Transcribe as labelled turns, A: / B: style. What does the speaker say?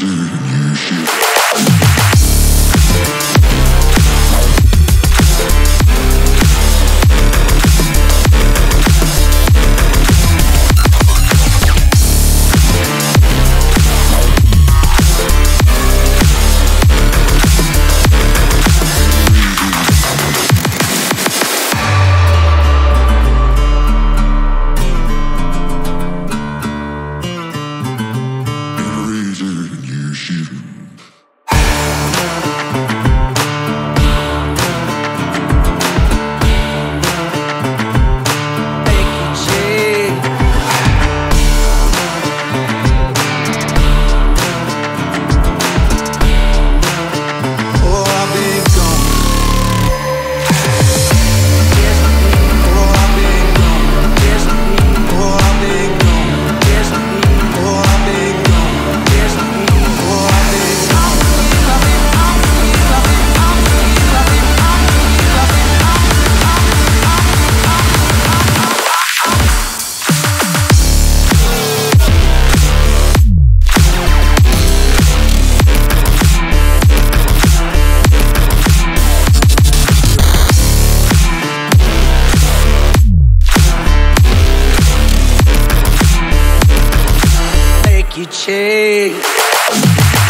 A: Mm-hmm. you change.